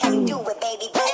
Can you do it, baby.